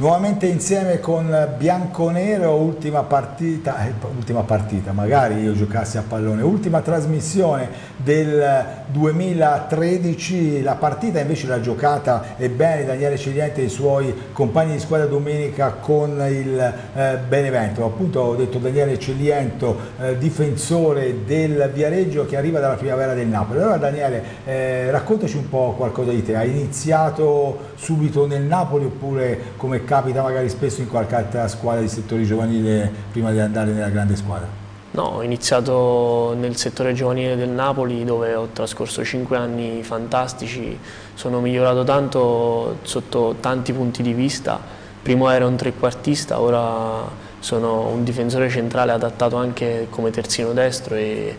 Nuovamente insieme con Bianconero, ultima partita, eh, ultima partita, magari io giocassi a pallone, ultima trasmissione del 2013, la partita invece l'ha giocata e bene Daniele Celiente e i suoi compagni di squadra domenica con il eh, Benevento, appunto ho detto Daniele Celiento, eh, difensore del Viareggio che arriva dalla primavera del Napoli. Allora Daniele, raccontaci un po' qualcosa di te, hai iniziato subito nel Napoli oppure come capita magari spesso in qualche altra squadra di settore giovanile prima di andare nella grande squadra? No, ho iniziato nel settore giovanile del Napoli dove ho trascorso cinque anni fantastici, sono migliorato tanto sotto tanti punti di vista, prima ero un trequartista, ora sono un difensore centrale adattato anche come terzino destro e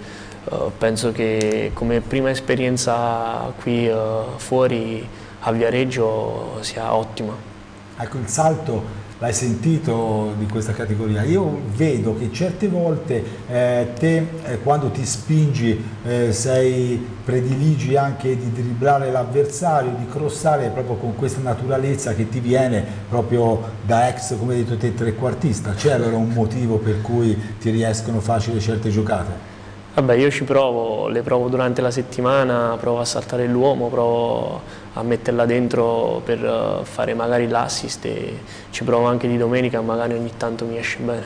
uh, penso che come prima esperienza qui uh, fuori a Viareggio sia ottima. Ecco, il salto l'hai sentito di questa categoria. Io vedo che certe volte eh, te eh, quando ti spingi eh, sei, prediligi anche di dribblare l'avversario, di crossare proprio con questa naturalezza che ti viene proprio da ex, come hai detto te, trequartista. C'è allora un motivo per cui ti riescono facili certe giocate? Vabbè, io ci provo, le provo durante la settimana, provo a saltare l'uomo, provo a metterla dentro per eh, fare magari l'assist e ci provo anche di domenica, magari ogni tanto mi esce bene.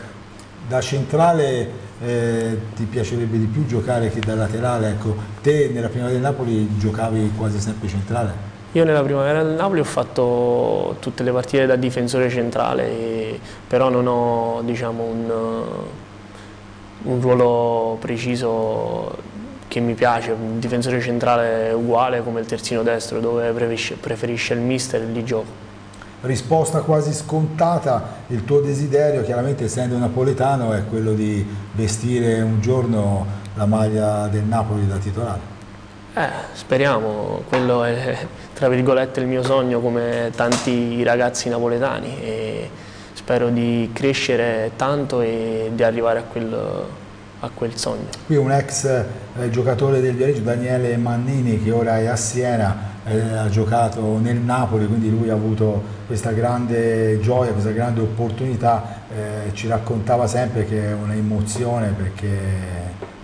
Da centrale eh, ti piacerebbe di più giocare che da laterale? Ecco, te nella primavera del Napoli giocavi quasi sempre centrale? Io nella primavera del Napoli ho fatto tutte le partite da difensore centrale, però non ho diciamo, un un ruolo preciso che mi piace, un difensore centrale uguale come il terzino destro dove preferisce, preferisce il mister e lì gioco. Risposta quasi scontata, il tuo desiderio chiaramente essendo napoletano è quello di vestire un giorno la maglia del Napoli da titolare. Eh, speriamo, quello è tra virgolette il mio sogno come tanti ragazzi napoletani spero di crescere tanto e di arrivare a quel, a quel sogno. Qui un ex eh, giocatore del Viareggio, Daniele Mannini, che ora è a Siena, eh, ha giocato nel Napoli, quindi lui ha avuto questa grande gioia, questa grande opportunità, eh, ci raccontava sempre che è un'emozione perché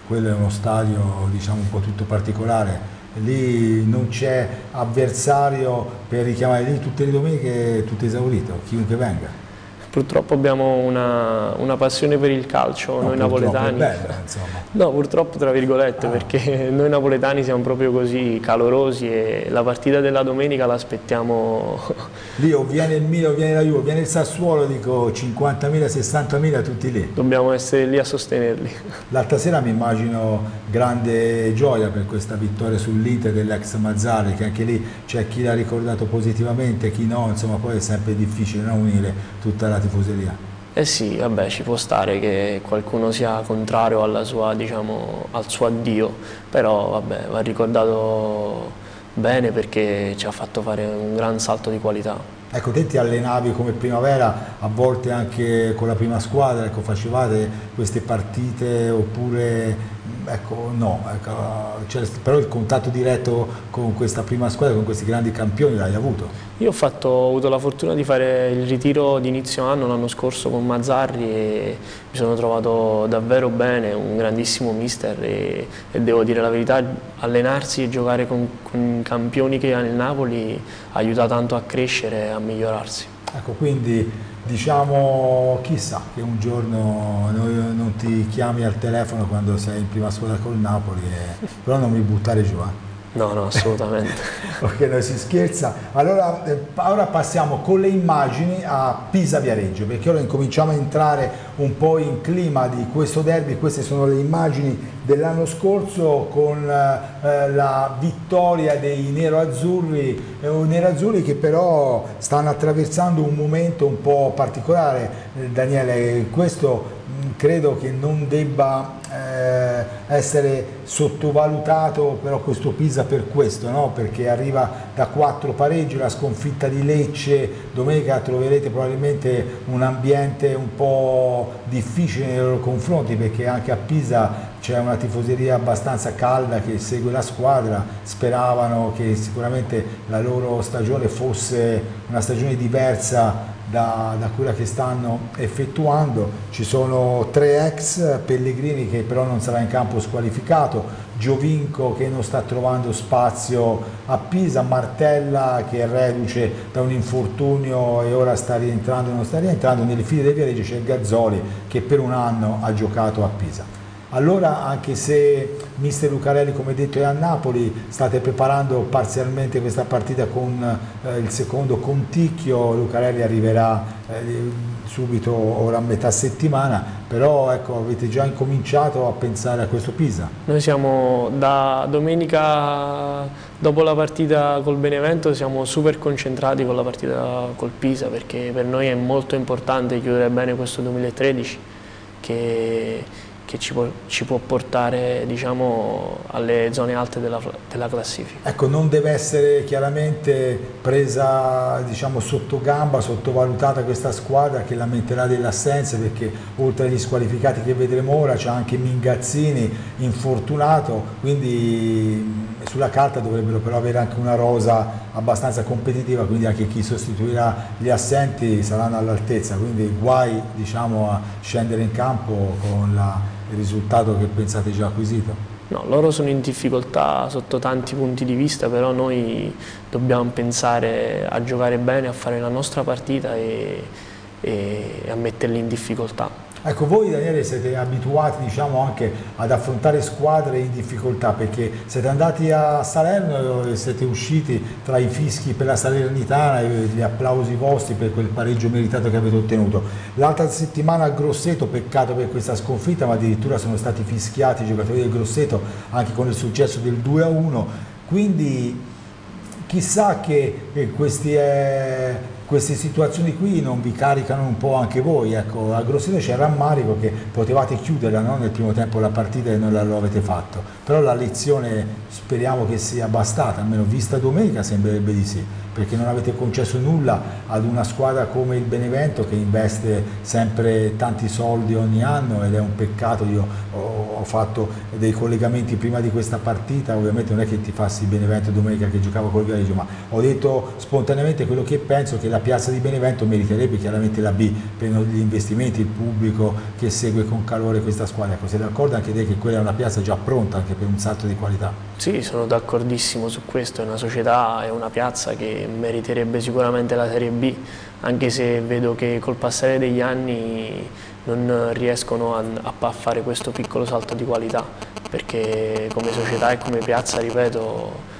quello è uno stadio diciamo un po' tutto particolare, lì non c'è avversario per richiamare lì tutte le domeniche, tutto esaurito, chiunque venga. Purtroppo abbiamo una, una, passione per il calcio, no, noi napoletani. Bella, no, purtroppo tra virgolette, ah. perché noi napoletani siamo proprio così calorosi e la partita della domenica l'aspettiamo. Lì o viene il Milan o viene la Juve, viene il Sassuolo, dico 50.000, 60.000 tutti lì. Dobbiamo essere lì a sostenerli. L'altra sera mi immagino grande gioia per questa vittoria sull'Inter dell'ex Mazzari, che anche lì c'è chi l'ha ricordato positivamente, chi no, insomma poi è sempre difficile no, unire tutta la tifoseria? Eh sì, vabbè, ci può stare che qualcuno sia contrario sua, diciamo, al suo addio, però vabbè, va ricordato bene perché ci ha fatto fare un gran salto di qualità. Ecco, te ti allenavi come primavera, a volte anche con la prima squadra, ecco, facevate queste partite oppure ecco, no, ecco, cioè, però il contatto diretto con questa prima squadra, con questi grandi campioni l'hai avuto? Io ho, fatto, ho, avuto la fortuna di fare il ritiro di inizio anno l'anno scorso con Mazzarri e mi sono trovato davvero bene, un grandissimo mister e, e devo dire la verità, allenarsi e giocare con, con campioni che ha nel Napoli aiuta tanto a crescere e a migliorarsi. Ecco, quindi diciamo chissà che un giorno non ti chiami al telefono quando sei in prima squadra col Napoli, e, però non mi buttare giù. Eh. No, no, assolutamente. Perché non si scherza. Allora, eh, ora passiamo con le immagini a Pisa-Viareggio, perché ora incominciamo a entrare un po' in clima di questo derby. Queste sono le immagini dell'anno scorso con eh, la vittoria dei nero-azzurri, eh, nero-azzurri che però stanno attraversando un momento un po' particolare. Eh, Daniele, questo credo che non debba eh, essere sottovalutato però questo Pisa per questo, no? perché arriva da quattro pareggi, la sconfitta di Lecce, domenica troverete probabilmente un ambiente un po' difficile nei loro confronti perché anche a Pisa c'è una tifoseria abbastanza calda che segue la squadra, speravano che sicuramente la loro stagione fosse una stagione diversa da, da, quella che stanno effettuando. Ci sono tre ex Pellegrini che però non sarà in campo squalificato, Giovinco che non sta trovando spazio a Pisa, Martella che è reduce da un infortunio e ora sta rientrando, non sta rientrando, nelle file del Viareggio c'è Gazzoli che per un anno ha giocato a Pisa. Allora anche se mister Lucarelli come detto è a Napoli, state preparando parzialmente questa partita con eh, il secondo Conticchio, Lucarelli arriverà eh, subito ora a metà settimana, però ecco, avete già incominciato a pensare a questo Pisa. Noi siamo da domenica dopo la partita col Benevento siamo super concentrati con la partita col Pisa perché per noi è molto importante chiudere bene questo 2013 che che ci può, ci può portare diciamo, alle zone alte della, della, classifica. Ecco, non deve essere chiaramente presa diciamo, sotto gamba, sottovalutata questa squadra che lamenterà delle assenze perché oltre agli squalificati che vedremo ora c'è anche Mingazzini infortunato, quindi sulla carta dovrebbero però avere anche una rosa abbastanza competitiva, quindi anche chi sostituirà gli assenti saranno all'altezza, quindi guai diciamo, a scendere in campo con la il risultato che pensate già acquisito? No, loro sono in difficoltà sotto tanti punti di vista, però noi dobbiamo pensare a giocare bene, a fare la nostra partita e, e a metterli in difficoltà. Ecco, voi Daniele siete abituati diciamo, anche ad affrontare squadre in difficoltà perché siete andati a Salerno e siete usciti tra i fischi per la Salernitana e gli applausi vostri per quel pareggio meritato che avete ottenuto. L'altra settimana a Grosseto, peccato per questa sconfitta, ma addirittura sono stati fischiati i giocatori del Grosseto anche con il successo del 2-1, quindi chissà che questi... Eh, queste situazioni qui non vi caricano un po' anche voi, ecco, a Grosseto c'è il rammarico che potevate chiuderla no? nel primo tempo la partita e non lo avete fatto, però la lezione speriamo che sia bastata, almeno vista domenica sembrerebbe di sì perché non avete concesso nulla ad una squadra come il Benevento che investe sempre tanti soldi ogni anno ed è un peccato, io ho, fatto dei collegamenti prima di questa partita, ovviamente non è che ti fassi il Benevento domenica che giocavo col Viareggio, ma ho detto spontaneamente quello che penso che la piazza di Benevento meriterebbe chiaramente la B per gli investimenti, il pubblico che segue con calore questa squadra, ecco, sei d'accordo anche te che quella è una piazza già pronta anche per un salto di qualità? Sì, sono d'accordissimo su questo, è una società, è una piazza che meriterebbe sicuramente la Serie B, anche se vedo che col passare degli anni non riescono a, a fare questo piccolo salto di qualità, perché come società e come piazza, ripeto,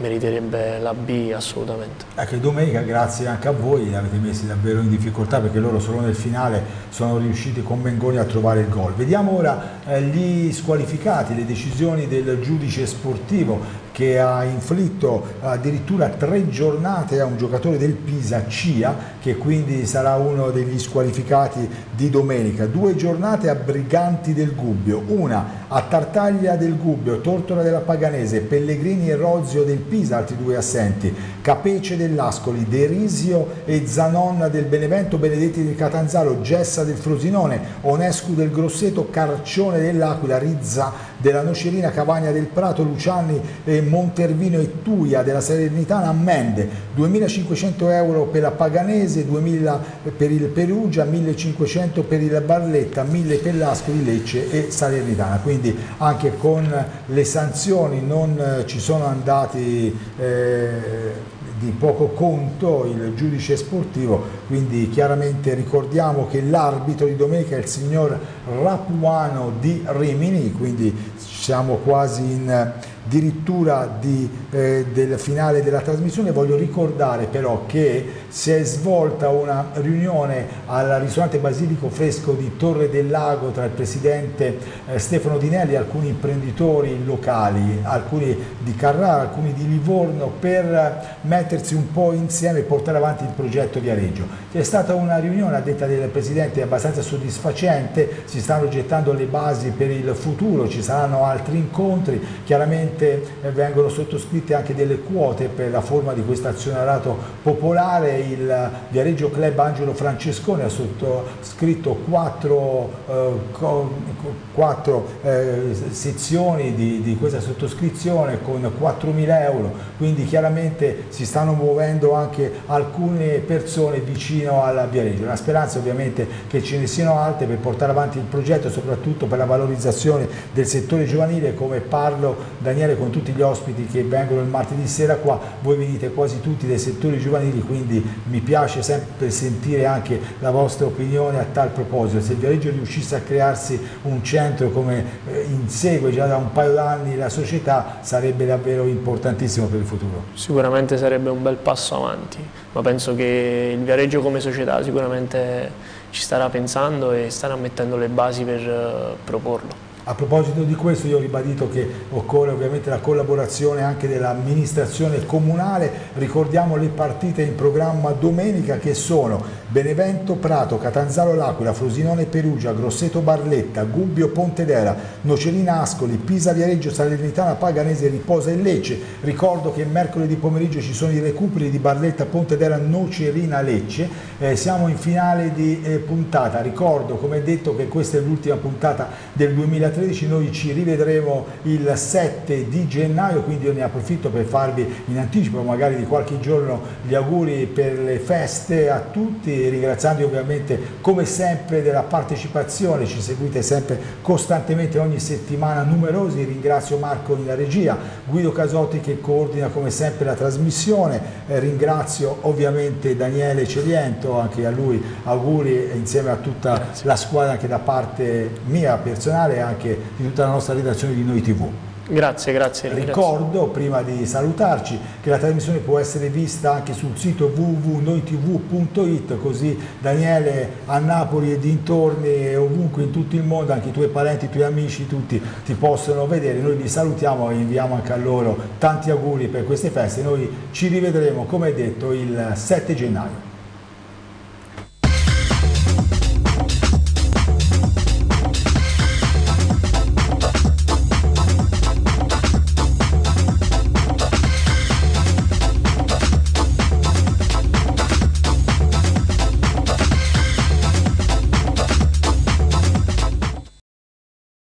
meriterebbe la B assolutamente. Ecco, domenica grazie anche a voi li avete messi davvero in difficoltà perché loro solo nel finale sono riusciti con Mengoni a trovare il gol. Vediamo ora eh, gli squalificati, le decisioni del giudice sportivo che ha inflitto addirittura tre giornate a un giocatore del Pisa, Cia, che quindi sarà uno degli squalificati di domenica. Due giornate a Briganti del Gubbio, una a Tartaglia del Gubbio, Tortora della Paganese, Pellegrini e Rozio del Pisa, altri due assenti, Capece dell'Ascoli, Derisio e Zanonna del Benevento, Benedetti del Catanzaro, Gessa del Frosinone, Onescu del Grosseto, Carcione dell'Aquila, Rizza della Nocerina, Cavagna del Prato, Luciani e Montervino e Tuia della Salernitana a Mende, 2.500 euro per la Paganese, 2.000 per il Perugia, 1.500 per il Barletta, 1.000 per l'Ascoli, Lecce e Salernitana. Quindi anche con le sanzioni non eh, ci sono andati eh, di poco conto il giudice sportivo, quindi chiaramente ricordiamo che l'arbitro di domenica è il signor Rapuano di Rimini, quindi siamo quasi in addirittura di, eh, del finale della trasmissione. Voglio ricordare però che si è svolta una riunione al ristorante Basilico Fresco di Torre del Lago tra il presidente eh, Stefano Dinelli e alcuni imprenditori locali, alcuni di Carrara, alcuni di Livorno, per mettersi un po' insieme e portare avanti il progetto Viareggio. È stata una riunione a detta del presidente abbastanza soddisfacente, si stanno gettando le basi per il futuro, ci saranno altri incontri, chiaramente chiaramente eh, vengono sottoscritte anche delle quote per la forma di questo azionarato popolare, il Viareggio Club Angelo Francescone ha sottoscritto quattro, eh, quattro eh, sezioni di, di, questa sottoscrizione con 4.000 euro, quindi chiaramente si stanno muovendo anche alcune persone vicino alla Viareggio. La speranza ovviamente che ce ne siano altre per portare avanti il progetto, soprattutto per la valorizzazione del settore giovanile, come parlo Daniele con tutti gli ospiti che vengono il martedì sera qua, voi venite quasi tutti dai settori giovanili, quindi mi piace sempre sentire anche la vostra opinione a tal proposito. Se Viareggio riuscisse a crearsi un centro come eh, insegue già da un paio d'anni la società, sarebbe davvero importantissimo per il futuro. Sicuramente sarebbe un bel passo avanti, ma penso che il Viareggio come società sicuramente ci starà pensando e starà mettendo le basi per uh, proporlo. A proposito di questo io ho ribadito che occorre ovviamente la collaborazione anche dell'amministrazione comunale, ricordiamo le partite in programma domenica che sono Benevento Prato, Catanzaro L'Aquila, Frosinone Perugia, Grosseto Barletta, Gubbio Pontedera, Nocerina Ascoli, Pisa Viareggio, Salernitana Paganese, Riposa e Lecce. Ricordo che mercoledì pomeriggio ci sono i recuperi di Barletta, Pontedera, Nocerina, Lecce. Eh, siamo in finale di eh, puntata, ricordo come detto che questa è l'ultima puntata del 2013 2013 noi ci rivedremo il 7 di gennaio, quindi io ne approfitto per farvi in anticipo magari di qualche giorno gli auguri per le feste a tutti, ringraziando ovviamente come sempre della partecipazione, ci seguite sempre costantemente ogni settimana numerosi, ringrazio Marco in regia, Guido Casotti che coordina come sempre la trasmissione, eh, ringrazio ovviamente Daniele Celiento, anche a lui auguri insieme a tutta la squadra anche da parte mia personale anche anche di tutta la nostra redazione di Noi TV. Grazie, grazie. Ricordo, prima di salutarci, che la trasmissione può essere vista anche sul sito www.noitv.it, così Daniele a Napoli e dintorni e ovunque in tutto il mondo, anche i tuoi parenti, i tuoi amici, tutti ti possono vedere. Noi li salutiamo e inviamo anche a loro tanti auguri per queste feste. Noi ci rivedremo, come detto, il 7 gennaio.